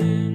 sin.